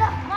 Ani,